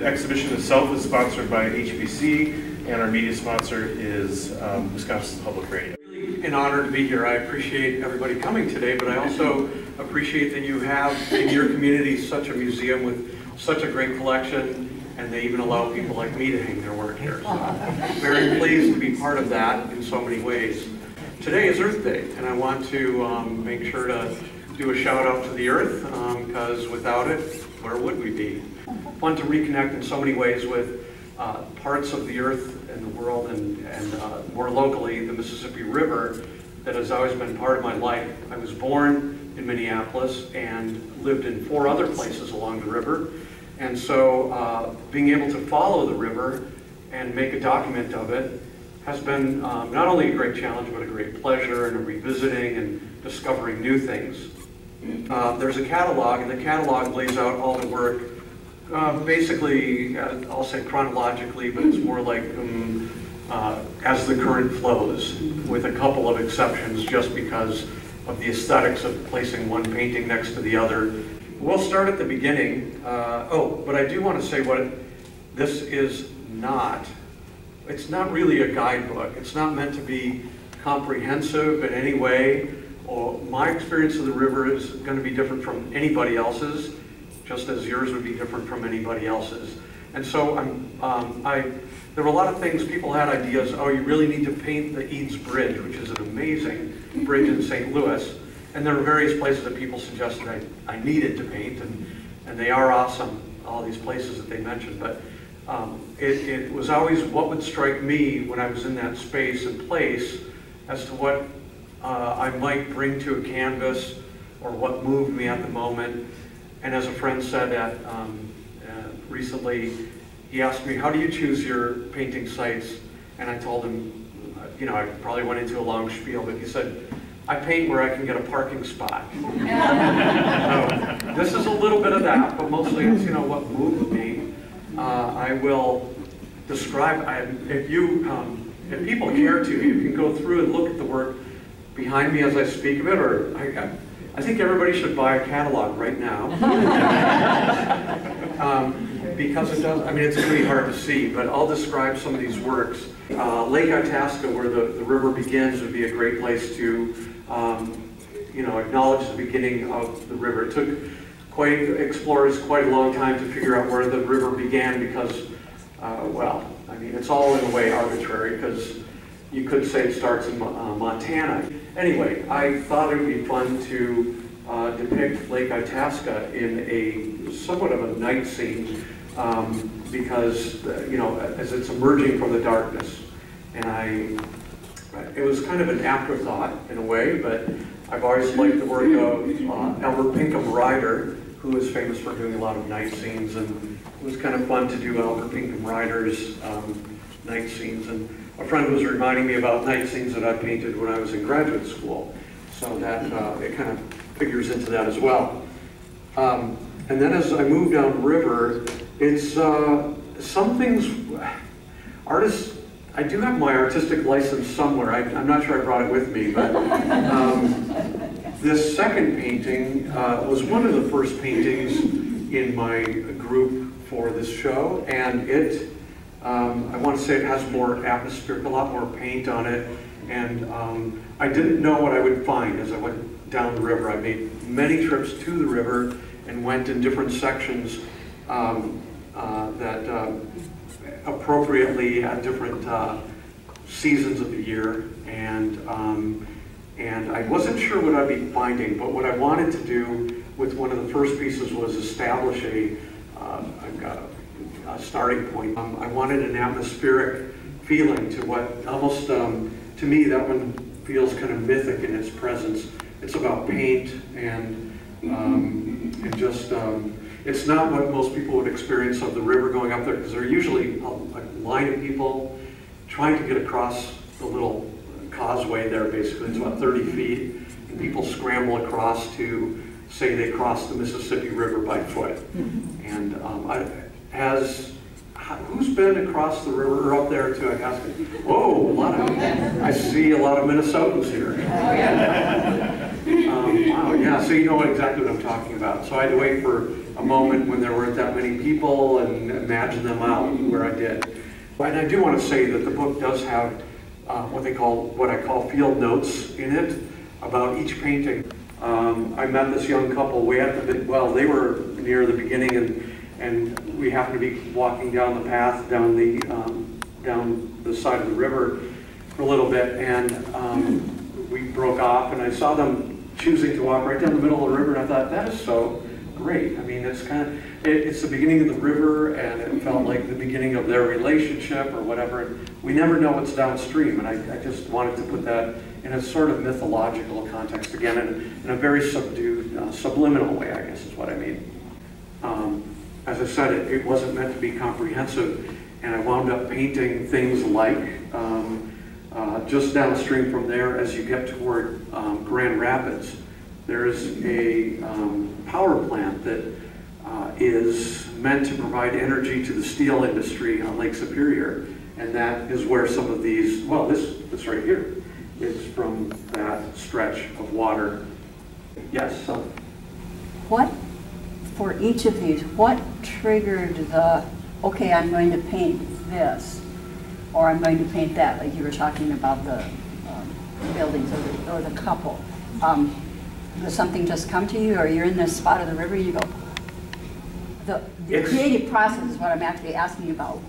The exhibition itself is sponsored by HBC, and our media sponsor is um, Wisconsin Public Radio. Really an honor to be here. I appreciate everybody coming today, but I also appreciate that you have in your community such a museum with such a great collection, and they even allow people like me to hang their work here. So I'm very pleased to be part of that in so many ways. Today is Earth Day, and I want to um, make sure to do a shout out to the Earth, because without it, where would we be? Want to reconnect in so many ways with uh, parts of the Earth and the world, and, and uh, more locally, the Mississippi River, that has always been part of my life. I was born in Minneapolis and lived in four other places along the river. And so uh, being able to follow the river and make a document of it has been um, not only a great challenge, but a great pleasure and a revisiting and discovering new things. Uh, there's a catalog, and the catalog lays out all the work, uh, basically, uh, I'll say chronologically, but it's more like um, uh, as the current flows, with a couple of exceptions, just because of the aesthetics of placing one painting next to the other. We'll start at the beginning. Uh, oh, but I do want to say what this is not. It's not really a guidebook. It's not meant to be comprehensive in any way. Or my experience of the river is going to be different from anybody else's, just as yours would be different from anybody else's. And so I'm, um, I, there were a lot of things, people had ideas, oh, you really need to paint the Eads Bridge, which is an amazing bridge in St. Louis. And there were various places that people suggested I, I needed to paint, and, and they are awesome, all these places that they mentioned. But um, it, it was always what would strike me when I was in that space and place as to what uh, I might bring to a canvas or what moved me at the moment. And as a friend said at, um, uh, recently, he asked me, how do you choose your painting sites? And I told him, uh, you know, I probably went into a long spiel, but he said, I paint where I can get a parking spot. so, this is a little bit of that, but mostly it's, you know, what moved me. Uh, I will describe, I, if you, um, if people care to, you can go through and look at the work behind me as I speak of it, or I, I think everybody should buy a catalog right now. um, because it does, I mean, it's pretty hard to see, but I'll describe some of these works. Uh, Lake Itasca, where the, the river begins, would be a great place to, um, you know, acknowledge the beginning of the river. It took quite explorers quite a long time to figure out where the river began because, uh, well, I mean, it's all in a way arbitrary because you could say it starts in uh, Montana. Anyway, I thought it would be fun to uh, depict Lake Itasca in a somewhat of a night scene um, because, uh, you know, as it's emerging from the darkness. And I, it was kind of an afterthought in a way, but I've always liked the work of uh, Albert Pinkham Ryder, who is famous for doing a lot of night scenes, and it was kind of fun to do Albert Pinkham Ryder's um, night scenes. And a friend was reminding me about night scenes that I painted when I was in graduate school, so that uh, it kind of figures into that as well. Um, and then as I moved downriver, it's uh, some things, artists, I do have my artistic license somewhere. I, am not sure I brought it with me, but um, this second painting uh, was one of the first paintings in my group for this show, and it, um, I want to say it has more atmosphere, a lot more paint on it, and um, I didn't know what I would find as I went down the river. I made many trips to the river and went in different sections um, uh, that uh, appropriately at different uh, seasons of the year. And, um, and I wasn't sure what I'd be finding, but what I wanted to do with one of the first pieces was establish a, uh, a, a starting point. Um, I wanted an atmospheric feeling to what almost, um, to me, that one feels kind of mythic in its presence. It's about paint and, um, and just um, it's not what most people would experience of the river going up there because there are usually a, a line of people trying to get across the little causeway there basically. It's about 30 feet and people scramble across to say they cross the Mississippi River by foot. Mm-hmm. And um, I, as who's been across the river or up there to Itasca? Whoa, a lot of, I see a lot of Minnesotans here. Um, wow, yeah, so you know exactly what I'm talking about. So I had to wait for a moment when there weren't that many people and imagine them out where I did. And I do want to say that the book does have uh, what they call, what I call field notes in it about each painting. Um, I met this young couple way at the, well, they were near the beginning and, and we happened to be walking down the path, down the, um, down the side of the river for a little bit and um, we broke off and I saw them choosing to walk right down the middle of the river and I thought, that is so great. I mean, it's kind of, it, it's the beginning of the river and it felt like the beginning of their relationship or whatever. And we never know what's downstream and I, I just wanted to put that in a sort of mythological context again in, in a very subdued, uh, subliminal way, I guess is what I mean. Um, as I said, it, it wasn't meant to be comprehensive and I wound up painting things like um, uh, just downstream from there as you get toward um, Grand Rapids there's a um, power plant that uh, is meant to provide energy to the steel industry on Lake Superior. And that is where some of these, well, this, this right here is from that stretch of water. Yes, so, What, for each of these, what triggered the, okay, I'm going to paint this, or I'm going to paint that, like you were talking about the um, buildings or the, or the couple? Um, Does something just come to you, or you're in this spot of the river, you go, the, the creative process is what I'm actually asking about.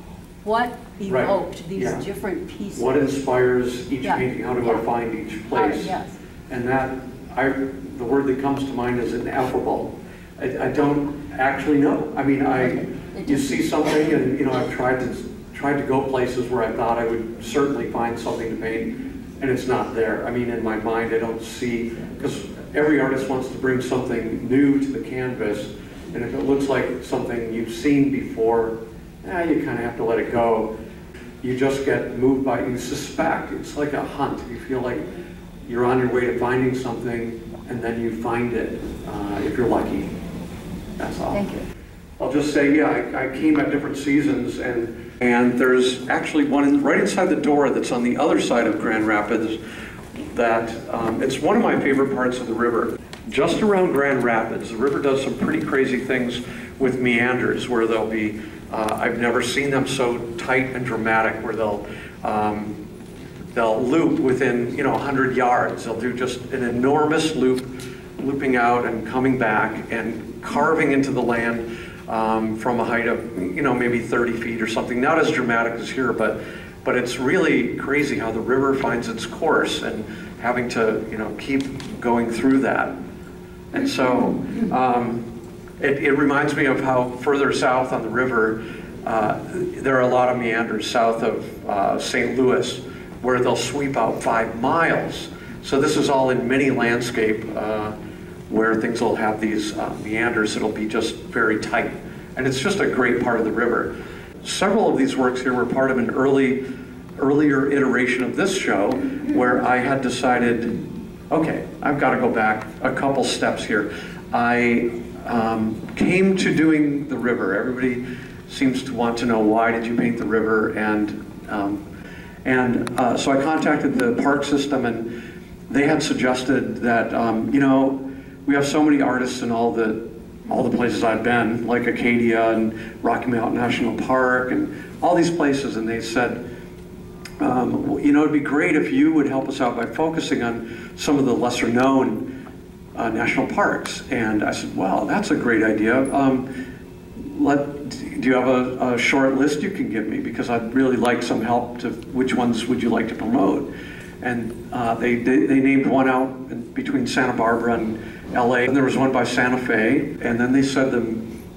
What Right, evoked these yeah. different pieces? what inspires each Yeah, painting? How do yeah. I find each Uh, place? Yes, And that, I, the word that comes to mind is ineffable. I, I don't actually know. I mean, I, you see something and, you know, I've tried to, tried to go places where I thought I would certainly find something to paint, and it's not there. I mean, in my mind, I don't see, because every artist wants to bring something new to the canvas, and if it looks like something you've seen before, eh, you kind of have to let it go. You just get moved by, you suspect, it's like a hunt. You feel like you're on your way to finding something, and then you find it, uh, if you're lucky. That's all. thank you. I'll just say, yeah, I, I came at different seasons, and, and there's actually one in, right inside the door that's on the other side of Grand Rapids that, um, it's one of my favorite parts of the river. Just around Grand Rapids, the river does some pretty crazy things with meanders where they'll be, uh, I've never seen them so tight and dramatic, where they'll, um, they'll loop within, you know, 100 yards. They'll do just an enormous loop, looping out and coming back and carving into the land um, from a height of, you know, maybe 30 feet or something. Not as dramatic as here, but, but it's really crazy how the river finds its course and having to, you know, keep going through that. And so um, it, it reminds me of how further south on the river, uh, there are a lot of meanders south of uh, St. Louis where they'll sweep out five miles. So this is all in mini landscape uh, where things will have these uh, meanders that'll be just very tight. And it's just a great part of the river. Several of these works here were part of an early, earlier iteration of this show where I had decided Okay, I've got to go back a couple steps here. I um, came to doing the river. Everybody seems to want to know why did you paint the river, and um, and uh, so I contacted the park system, and they had suggested that um, you know we have so many artists in all the all the places I've been, like Acadia and Rocky Mountain National Park, and all these places, and they said um, well, you know, it'd be great if you would help us out by focusing on some of the lesser known uh, national parks. And I said, well, that's a great idea. Um, let, do you have a, a short list you can give me? Because I'd really like some help to which ones would you like to promote? And uh, they, they, they named one out between Santa Barbara and LA. And there was one by Santa Fe. And then they said the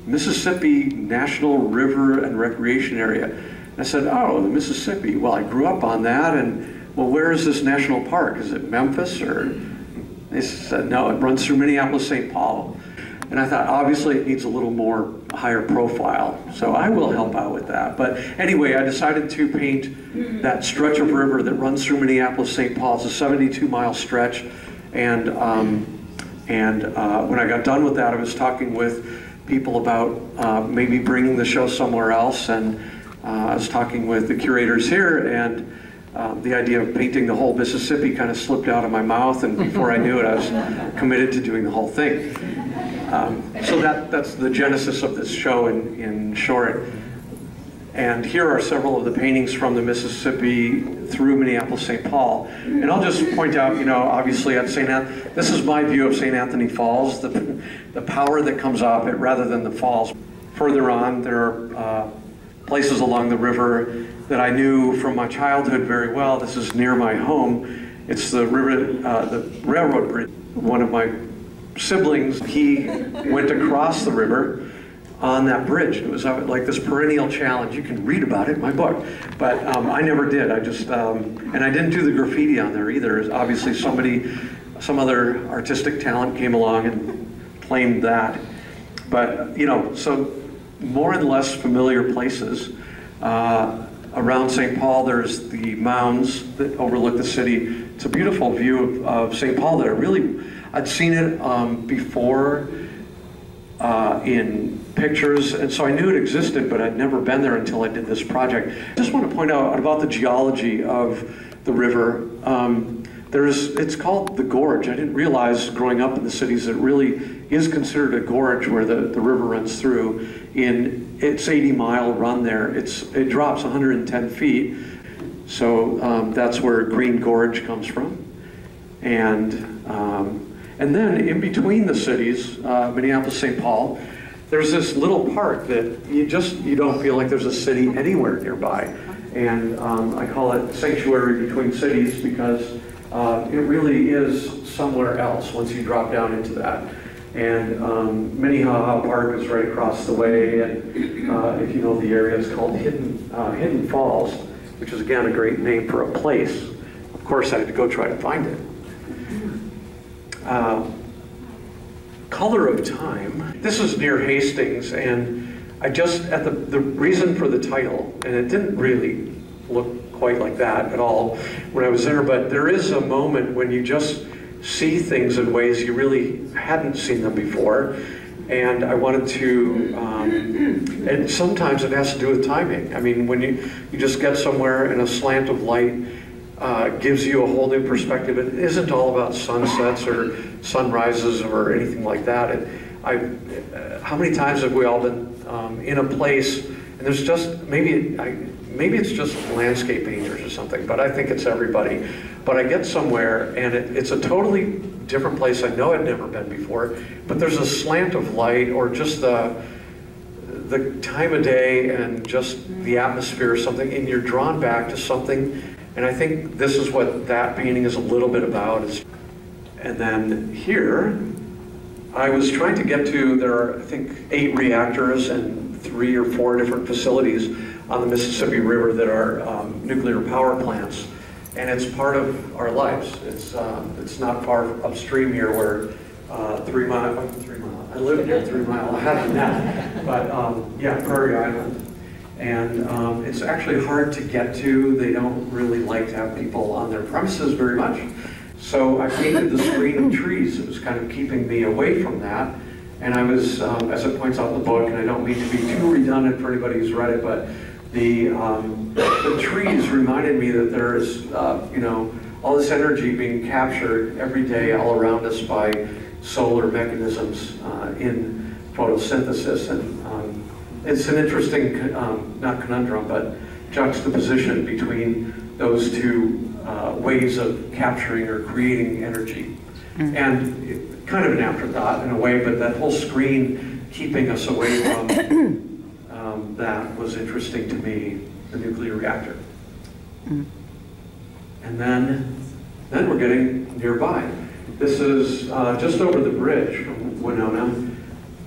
Mississippi National River and Recreation Area. And I said, oh, the Mississippi. Well, I grew up on that, and well, where is this national park? Is it Memphis or? They said, no, it runs through Minneapolis, St. Paul. And I thought, obviously, it needs a little more higher profile, so I will help out with that. But anyway, I decided to paint that stretch of river that runs through Minneapolis, St. Paul. It's a 72-mile stretch, and um, and uh, when I got done with that, I was talking with people about uh, maybe bringing the show somewhere else, and uh, I was talking with the curators here, and uh, the idea of painting the whole Mississippi kind of slipped out of my mouth, and before I knew it, I was committed to doing the whole thing. Um, So that, that's the genesis of this show in, in short. And here are several of the paintings from the Mississippi through Minneapolis, St. Paul. And I'll just point out, you know, obviously at St. Anthony, this is my view of St. Anthony Falls, the, the power that comes off it rather than the falls. Further on, there are uh, places along the river that I knew from my childhood very well. This is near my home. It's the river, uh, the railroad bridge. One of my siblings, he went across the river on that bridge. It was uh, like this perennial challenge. You can read about it in my book, but um, I never did. I just, um, and I didn't do the graffiti on there either. Obviously, somebody, some other artistic talent came along and claimed that. But you know, so more and less familiar places. Uh, around St. Paul, there's the mounds that overlook the city. It's a beautiful view of, of St. Paul I really, I'd seen it um, before uh, in pictures, and so I knew it existed, but I'd never been there until I did this project. I just want to point out about the geology of the river. Um, there's, it's called the gorge. I didn't realize growing up in the cities that it really is considered a gorge where the, the river runs through. In its 80 mile run there, it's, it drops 110 feet. So um, that's where Green Gorge comes from. And, um, and then in between the cities, uh, Minneapolis, St. Paul, there's this little park that you just, you don't feel like there's a city anywhere nearby. And um, I call it sanctuary between cities because uh, it really is somewhere else once you drop down into that. And um, Minnehaha Park is right across the way, and uh, if you know the area, it's called Hidden, uh, Hidden Falls, which is again a great name for a place. Of course, I had to go try to find it. Uh, Color of Time. This is near Hastings, and I just, at the, the reason for the title, and it didn't really look quite like that at all when I was there, but there is a moment when you just see things in ways you really hadn't seen them before. And I wanted to, um, and sometimes it has to do with timing. I mean, when you, you just get somewhere and a slant of light uh, gives you a whole new perspective. It isn't all about sunsets or sunrises or anything like that. It, I, uh, how many times have we all been um, in a place and there's just maybe I, maybe it's just landscape painters or something, but I think it's everybody. But I get somewhere and it, it's a totally different place. I know I'd never been before, but there's a slant of light or just the the time of day and just the atmosphere or something, and you're drawn back to something and I think this is what that painting is a little bit about. And then here, I was trying to get to, there are, I think, eight reactors and three or four different facilities on the Mississippi River that are um, nuclear power plants. And it's part of our lives. It's, uh, it's not far upstream here where uh, three mile, three mile, I live near three mile of that. But um, yeah, Prairie Island. And um, it's actually hard to get to. They don't really like to have people on their premises very much. So I painted the screen of trees. It was kind of keeping me away from that. And I was, um, as it points out in the book, and I don't mean to be too redundant for anybody who's read it, but the, um, the trees reminded me that there is, uh, you know, all this energy being captured every day all around us by solar mechanisms uh, in photosynthesis. And um, it's an interesting, um, not conundrum, but juxtaposition between those two uh, ways of capturing or creating energy. Mm. And it, kind of an afterthought in a way, but that whole screen keeping us away from um, that was interesting to me, the nuclear reactor. Mm. And then, then we're getting nearby. This is uh, just over the bridge from Winona.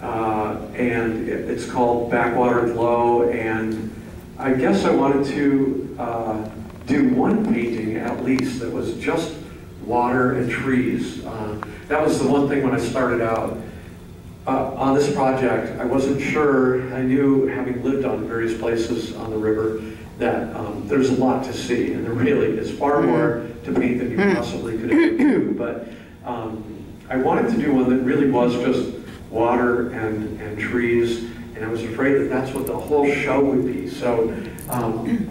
Uh, and it, it's called Backwater Glow. And I guess I wanted to uh, do one painting at least that was just water and trees. Uh, that was the one thing when I started out uh, on this project. I wasn't sure. I knew, having lived on various places on the river, that um, there's a lot to see, and there really is far more to paint than you possibly could ever do. But um, I wanted to do one that really was just water and, and trees, and I was afraid that that's what the whole show would be. So um,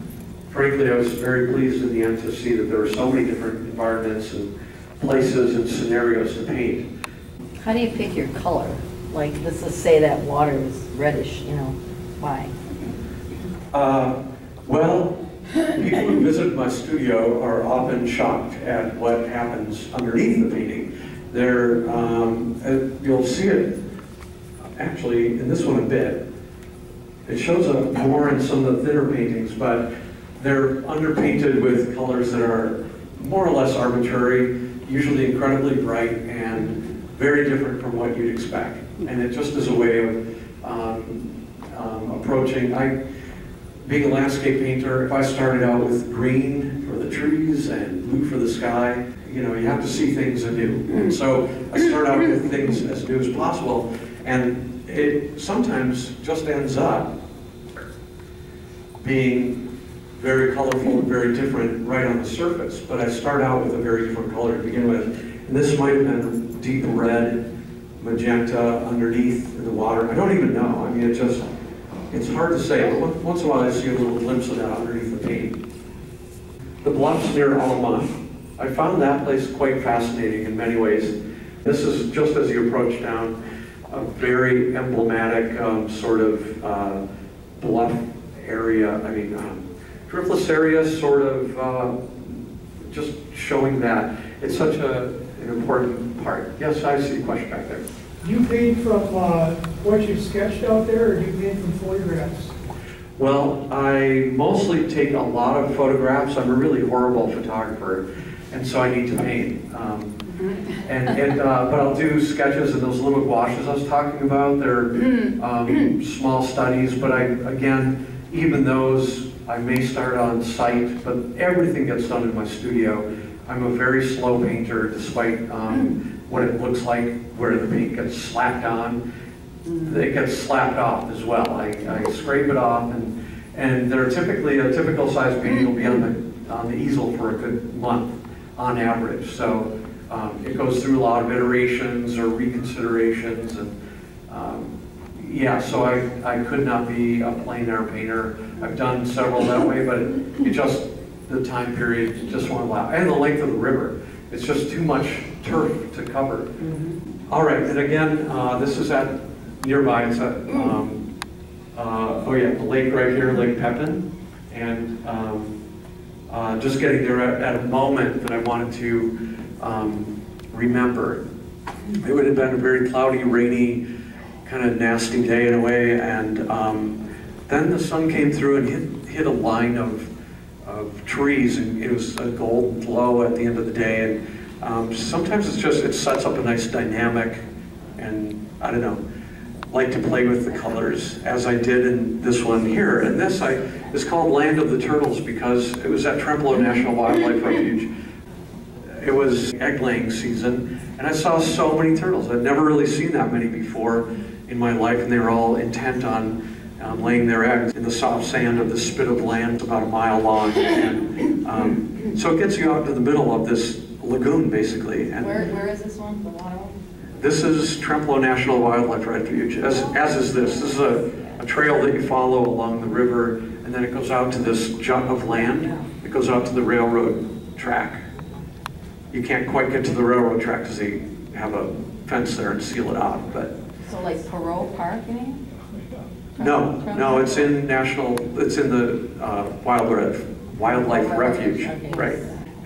frankly, I was very pleased in the end to see that there were so many different environments and places and scenarios to paint. How do you pick your color? Like, let's just say that water is reddish, you know, why? Uh, Well, people who visit my studio are often shocked at what happens underneath the painting. There, um, you'll see it, actually, in this one a bit. It shows up more in some of the thinner paintings, but they're underpainted with colors that are more or less arbitrary, usually incredibly bright and very different from what you'd expect. And it just is a way of um, um, approaching, I, being a landscape painter, if I started out with green for the trees and blue for the sky, you know, you have to see things anew. And so I start out with things as new as possible, and it sometimes just ends up being very colorful and very different right on the surface. But I start out with a very different color to begin with. And this might have been deep red, magenta underneath in the water. I don't even know. I mean, it just, it's hard to say, but once- in a while I see a little glimpse of that underneath the paint. The bluffs near Alma, I found that place quite fascinating in many ways. This is just as you approach down, a very emblematic um, sort of uh, bluff area, I mean, um, driftless area, sort of uh, just showing that. It's such a, an important part. Yes, I see a question back there. You paint from uh, what you've sketched out there, or do you paint from photographs? Well, I mostly take a lot of photographs. I'm a really horrible photographer, and so I need to paint. Um, and, and uh, but I'll do sketches and those little gouaches I was talking about. They're um, small studies, but I again, even those I may start on site, but everything gets done in my studio. I'm a very slow painter, despite um, what it looks like where the paint gets slapped on it gets slapped off as well. I, I scrape it off and, and they're typically, a typical size painting will be on the, on the easel for a good month on average. So um, it goes through a lot of iterations or reconsiderations and, um, yeah, so I, I could not be a plein air painter. I've done several that way, but it, it just, the time period just won't allow. And the length of the river. It's just too much turf to cover. All right, and again, uh, this is at nearby, it's at, um, uh, oh yeah, the lake right here, Lake Pepin. And um, uh, just getting there at, at a moment that I wanted to um, remember. It would have been a very cloudy, rainy, kind of nasty day in a way, and um, then the sun came through and hit, hit a line of, of trees, and it was a golden glow at the end of the day. And um, sometimes it's just, it sets up a nice dynamic, and I don't know, like to play with the colors, as I did in this one here. And this I, is called Land of the Turtles because it was at Trempealeau National Wildlife Refuge. It was egg laying season, and I saw so many turtles. I'd never really seen that many before in my life, and they were all intent on um, laying their eggs in the soft sand of the spit of land about a mile long. And um, so it gets you out to the middle of this lagoon, basically. And Where, where is this one, the water one? this is Trempealeau National Wildlife Refuge, as, as is this. This is a, a trail that you follow along the river, and then it goes out to this jut of land. It goes out to the railroad track. You can't quite get to the railroad track because they have a fence there and seal it off, but So like Perrot Park, you mean? no, no, it's in national, it's in the uh, wildlife, wildlife refuge, right.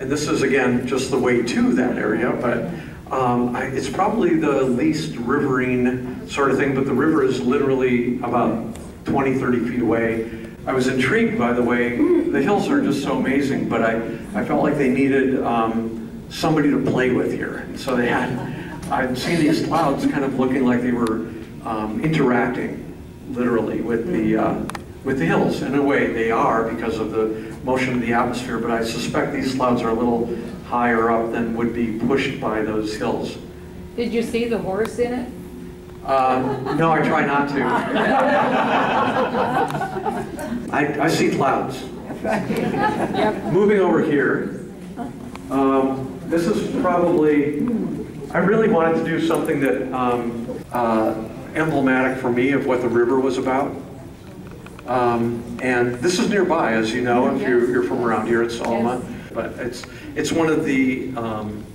And this is, again, just the way to that area, but um, I- it's probably the least riverine sort of thing, but the river is literally about 20, 30 feet away. I was intrigued by the way, the hills are just so amazing, but I, I felt like they needed um, somebody to play with here. And So they had, I'd seen these clouds kind of looking like they were um, interacting literally with the, uh, with the hills. In a way, they are because of the motion of the atmosphere, but I suspect these clouds are a little higher up than would be pushed by those hills. Did you see the horse in it? Um, no, I try not to. I, I see clouds. Moving over here, um, this is probably, I really wanted to do something that um, uh, emblematic for me of what the river was about. Um, and this is nearby, as you know, if you're, you're from around here, it's Alma. But it's, it's one of the um,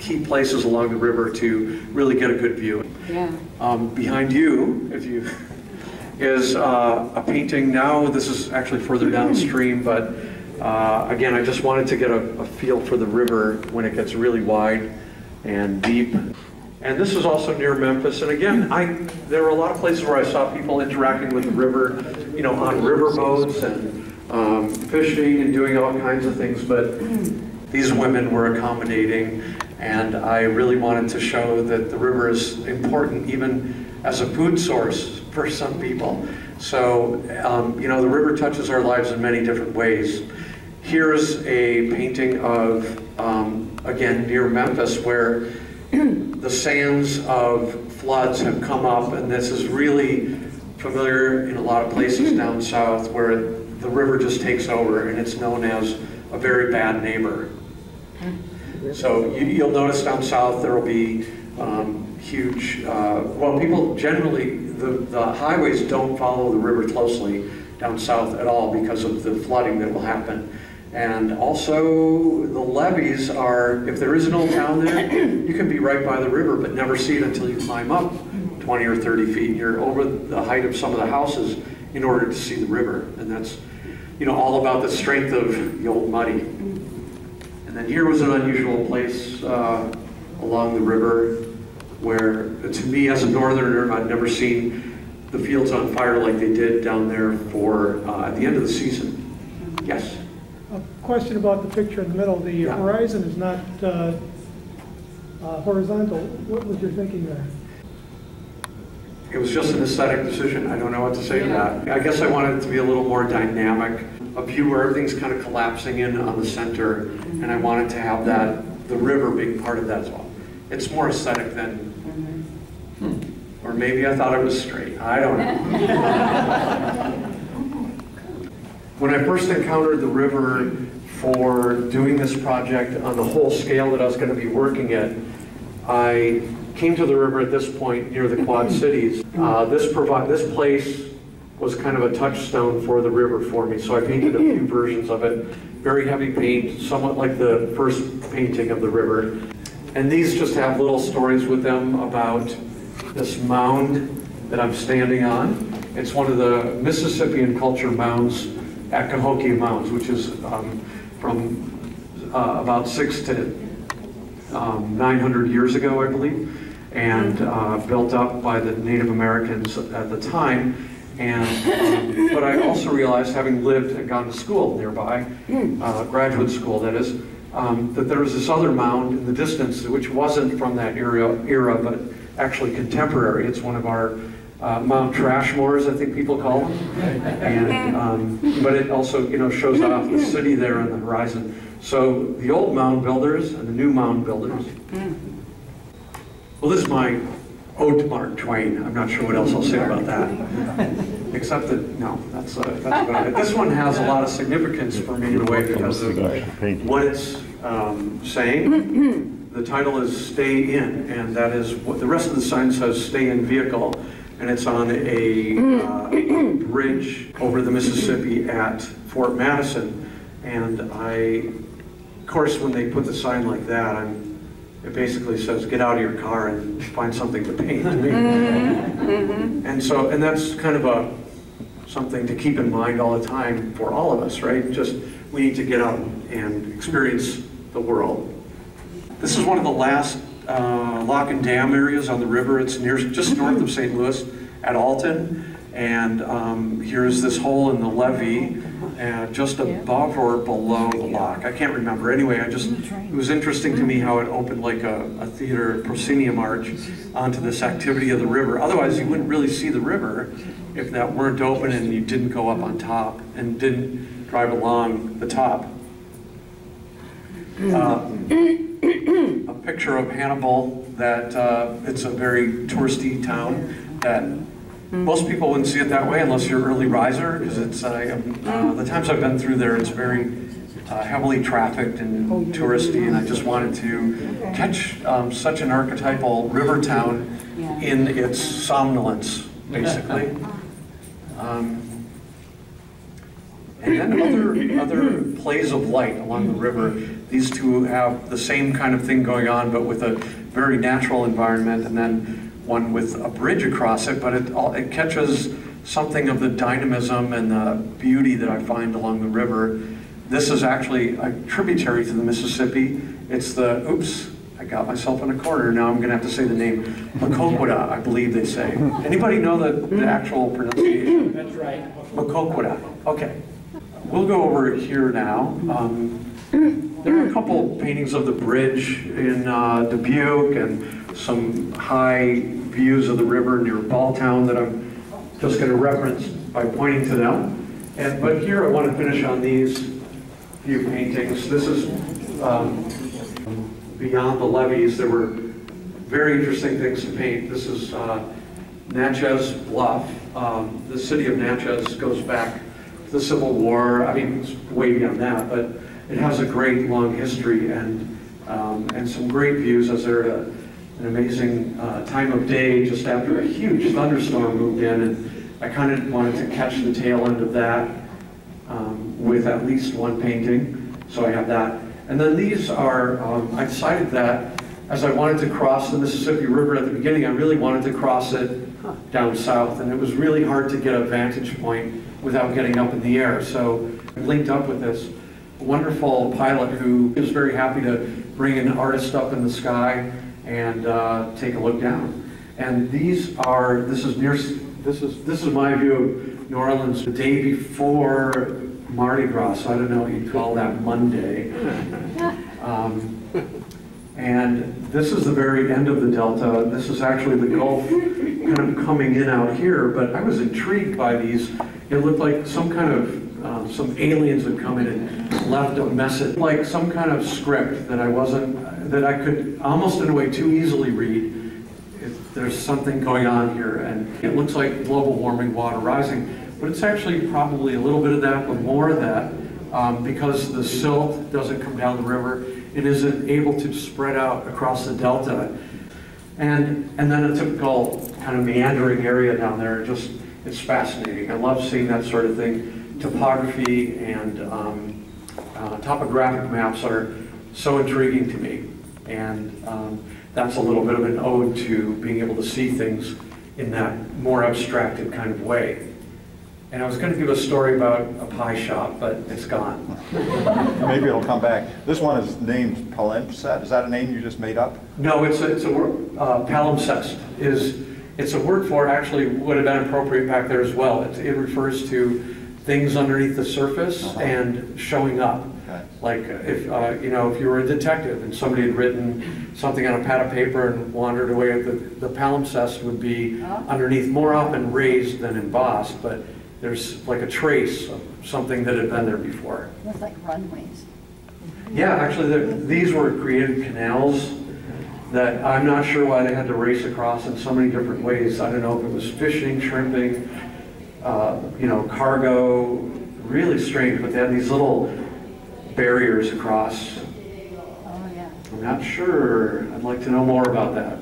key places along the river to really get a good view. Yeah. Um, Behind you, if you, is uh, a painting now, this is actually further downstream, but uh, again, I just wanted to get a a feel for the river when it gets really wide and deep. And this is also near Memphis, and again, I, there were a lot of places where I saw people interacting with the river, you know, on river boats and um, fishing and doing all kinds of things, but these women were accommodating, and I really wanted to show that the river is important even as a food source for some people. So, um, you know, the river touches our lives in many different ways. Here's a painting of, um, again, near Memphis, where the sands of floods have come up, and this is really familiar in a lot of places down south where the river just takes over, and it's known as a very bad neighbor. So you, you'll notice down south, there will be um, huge, uh, well, people generally, the, the highways don't follow the river closely down south at all because of the flooding that will happen. And also, the levees are, if there is an old town there, you can be right by the river, but never see it until you climb up 20 or 30 feet. and You're over the height of some of the houses in order to see the river. And that's, you know, all about the strength of the old muddy. And then here was an unusual place uh, along the river where, to me as a northerner, I'd never seen the fields on fire like they did down there for, uh, at the end of the season. Yes? A question about the picture in the middle, the Yeah. horizon is not uh, uh, horizontal. What was your thinking there? It was just an aesthetic decision. I don't know what to say to that. I guess I wanted it to be a little more dynamic, a view where everything's kind of collapsing in on the center, and I wanted to have that, the river being part of that as well. It's more aesthetic than, hmm, or maybe I thought it was straight. I don't know. When I first encountered the river for doing this project on the whole scale that I was going to be working at, I came to the river at this point near the Quad Cities. Uh, This provide, this place was kind of a touchstone for the river for me, so I painted a few versions of it. Very heavy paint, somewhat like the first painting of the river. And these just have little stories with them about this mound that I'm standing on. It's one of the Mississippian culture mounds at Cahokia Mounds, which is um, from uh, about six to um, 900 years ago, I believe, and uh, built up by the Native Americans at the time. And, um, but I also realized, having lived and gone to school nearby, uh, graduate school that is, um, that there was this other mound in the distance, which wasn't from that era, era but actually contemporary. It's one of our uh, Mount Trashmores, I think people call them. And, um, but it also, you know, shows off the city there on the horizon. So the old mound builders and the new mound builders. Well, this is my ode to Mark Twain. I'm not sure what else I'll say about that. Except that, no, that's, uh, that's about it. This one has a lot of significance for me in a way because of what it's um, saying. The title is Stay In, and that is, what the rest of the sign says Stay In Vehicle, and it's on a uh, bridge over the Mississippi at Fort Madison. And I, of course, when they put the sign like that, I'm, it basically says, get out of your car and find something to paint. And so, and that's kind of a, something to keep in mind all the time for all of us, right? Just, we need to get out and experience the world. This is one of the last uh, lock and dam areas on the river. It's near, just north of St. Louis at Alton. And um, here's this hole in the levee, uh, just above or below the lock. I can't remember. Anyway, I just, it was interesting to me how it opened like a, a theater proscenium arch onto this activity of the river. Otherwise, you wouldn't really see the river if that weren't open and you didn't go up on top and didn't drive along the top. Uh, a picture of Hannibal that uh, it's a very touristy town that most people wouldn't see it that way unless you're an early riser because it's uh, uh, the times I've been through there it's very uh, heavily trafficked and touristy and I just wanted to catch um, such an archetypal river town in its somnolence basically. Um, and then other, other plays of light along the river. These two have the same kind of thing going on, but with a very natural environment, and then one with a bridge across it, but it, all- it catches something of the dynamism and the beauty that I find along the river. This is actually a tributary to the Mississippi. It's the, oops, I got myself in a corner, now I'm gonna have to say the name, Maquoketa, I believe they say. Anybody know the, the actual pronunciation? That's right. Maquoketa, okay. We'll go over here now. Um, There are a couple paintings of the bridge in uh, Dubuque and some high views of the river near Balltown that I'm just going to reference by pointing to them. And, but here I want to finish on these few paintings. This is um, beyond the levees. There were very interesting things to paint. This is uh, Natchez Bluff. Um, The city of Natchez goes back to the Civil War. I mean, it's way beyond that, but it has a great long history and, um, and some great views as they're at a- an amazing uh, time of day just after a huge thunderstorm moved in. And I kind of wanted to catch the tail end of that um, with at least one painting, so I have that. And then these are, um, I decided that as I wanted to cross the Mississippi River at the beginning, I really wanted to cross it down south, and it was really hard to get a vantage point without getting up in the air. So I linked up with this wonderful pilot who is very happy to bring an artist up in the sky and uh, take a look down. And these are, this is near, this is, this is my view of New Orleans the day before Mardi Gras, so I don't know what you'd call that Monday. Um, And this is the very end of the delta. This is actually the Gulf kind of coming in out here, but I was intrigued by these. It looked like some kind of, um, some aliens had come in and left a message, like some kind of script that I wasn't, that I could almost in a way too easily read. It- There's something going on here, and it looks like global warming, water rising, but it's actually probably a little bit of that, but more of that, um, because the silt doesn't come down the river, it isn't able to spread out across the delta. And, and then a typical kind of meandering area down there, just, it's fascinating. I love seeing that sort of thing. Topography and um, uh, topographic maps are so intriguing to me. And um, that's a little bit of an ode to being able to see things in that more abstracted kind of way. And I was going to give a story about a pie shop, but it's gone. Maybe it'll come back. This one is named Palimpsest. Is that a name you just made up? No, it's a, it's a word, uh, palimpsest is, it's a word for, actually would have been appropriate back there as well. It, it refers to things underneath the surface Uh-huh. and showing up. Okay. Like if, uh, you know, if you were a detective and somebody had written something on a pad of paper and wandered away, the, the palimpsest would be Oh. underneath, more often raised than embossed, but there's like a trace of something that had been there before. It's like runways. Yeah, actually, these were created canals that I'm not sure why they had to race across in so many different ways. I don't know if it was fishing, shrimping, uh, you know, cargo, really strange, but they had these little barriers across. Oh, yeah. I'm not sure. I'd like to know more about that.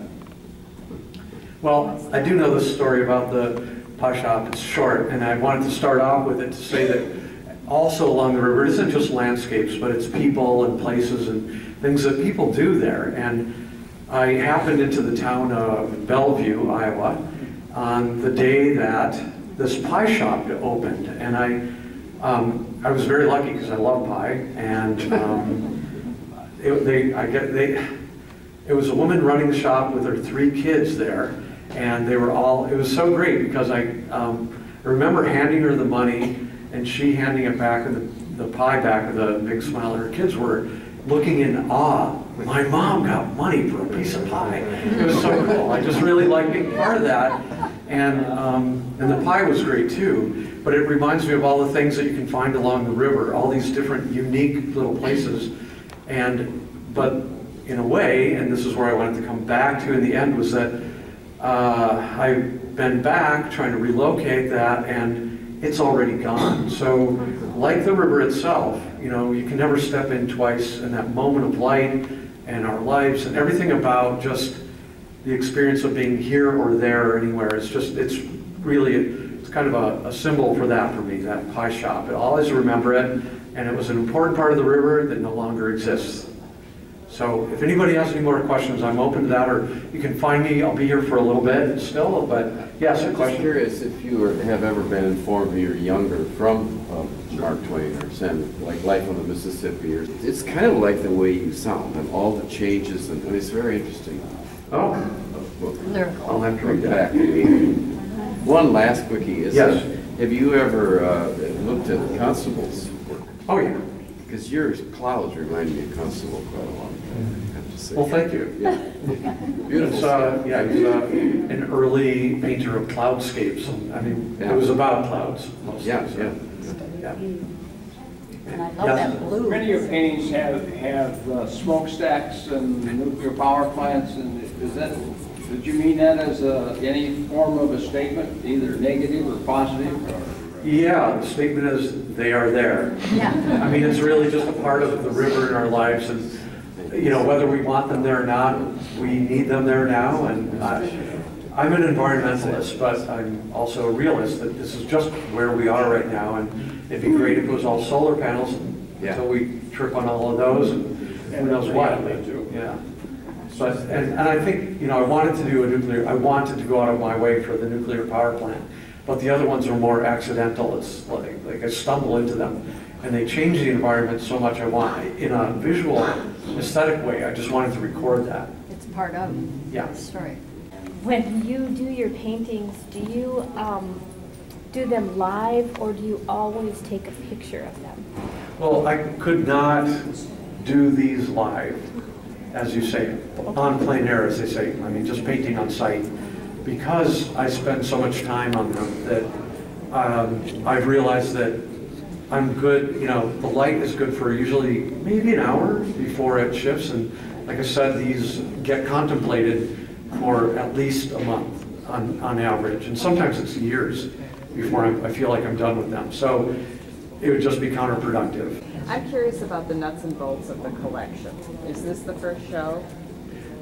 Well, I do know the story about the pie shop. It's short, and I wanted to start off with it to say that also along the river, it isn't just landscapes, but it's people and places and things that people do there. And I happened into the town of Bellevue, Iowa, on the day that this pie shop opened. And I, um, I was very lucky because I love pie, and um, it, they, I get, they, it was a woman running the shop with her three kids there, and they were all, it was so great because I, um, I remember handing her the money and she handing it back, and the, the pie back with a big smile, her kids were looking in awe. My mom got money for a piece of pie. It was so cool. I just really liked being part of that. And, um, and the pie was great too. But it reminds me of all the things that you can find along the river, all these different unique little places. And, but in a way, and this is where I wanted to come back to in the end, was that uh, I've been back trying to relocate that and it's already gone. So like the river itself, you know, you can never step in twice in that moment of light and our lives and everything about just the experience of being here or there or anywhere. It's just, it's really, it's kind of a, a symbol for that for me, that pie shop. I always remember it and it was an important part of the river that no longer exists. So if anybody has any more questions, I'm open to that, or you can find me, I'll be here for a little bit still, but yes, a I'm just question? curious if you were- have ever been informed when you're younger from um, Mark Twain or Sam, like Life on the Mississippi, or, it's kind of like the way you sound and all the changes, and I mean, it's very interesting. Oh, Well, Lyrical. I'll have to read back. One last quickie is, Yes. have you ever uh, looked at Constable's work? oh, yeah. Because your clouds remind me of Constable quite a lot, I have to say. Well, thank you. Yeah. Beautiful It's, uh, stuff. yeah, he's uh, an early painter of cloudscapes, I mean, it was about clouds mostly. Yeah, so, yeah. yeah. And I love Yes. that blue. Many of your paintings have, have uh, smokestacks and nuclear power plants, and is that, did you mean that as a, any form of a statement, either negative or positive, or? Yeah, the statement is, they are there. Yeah. I mean, it's really just a part of the river in our lives, and, you know, whether we want them there or not, we need them there now, and I- I'm an environmentalist, but I'm also a realist, that this is just where we are right now, and it'd be great if it was all solar panels Yeah. until we trip on all of those, and who knows what. reality, too. Yeah. But, and, and I think, you know, I wanted to do a nuclear, I wanted to go out of my way for the nuclear power plant, but the other ones are more accidental, it's like, like I stumble into them, and they change the environment so much I want, in a visual aesthetic way, I just wanted to record that. It's part of Yeah. the story. When you do your paintings, do you um, do them live or do you always take a picture of them? Well, I could not do these live, as you say, on plein air, as they say, I mean, just painting on site, because I spend so much time on them that um, I've realized that I'm good, you know, the light is good for usually maybe an hour before it shifts, and like I said, these get contemplated for at least a month on, on average, and sometimes it's years before I'm- I feel like I'm done with them. So it would just be counterproductive. I'm curious about the nuts and bolts of the collection. Is this the first show?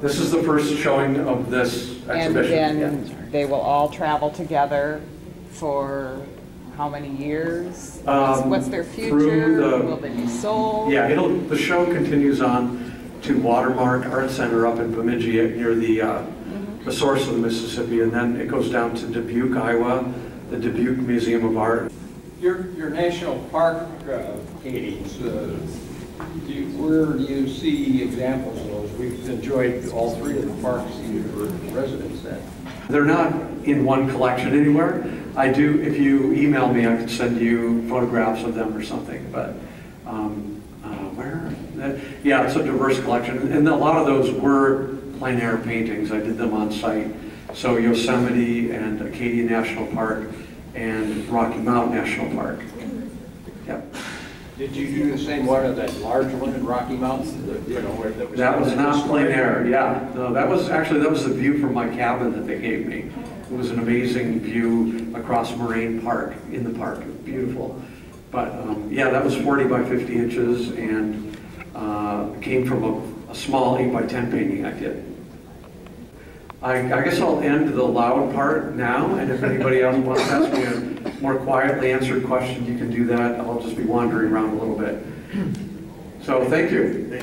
This is the first showing of this exhibition. And exhibition. then they will all travel together for how many years? Um, What's their future? the- Will they be sold? Yeah, it'll, the show continues on to Watermark Art Center up in Bemidji near the, uh, the source of the Mississippi, and then it goes down to Dubuque, Iowa, the Dubuque Museum of Art. Your, your national park uh, uh, do you, where do you see examples of those? We've enjoyed all three of the parks your residents at. They're not in one collection anywhere. I do, if you email me, I can send you photographs of them or something, but, um, uh, where? that- Yeah, it's a diverse collection, and a lot of those were plein air paintings. I did them on site. So Yosemite and Acadia National Park and Rocky Mountain National Park. Did you do the same one of that large one in Rocky Mountain, you know, where that was? That was not plein air, yeah. No, that was, actually, that was the view from my cabin that they gave me. It was an amazing view across Moraine Park, in the park, beautiful. But, um, yeah, that was 40 by 50 inches and uh, came from a, a small 8 by 10 painting I did. I, I guess I'll end the loud part now, and if anybody else wants to ask me a more quietly answered questions, you can do that. I'll just be wandering around a little bit. So, thank you.